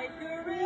like a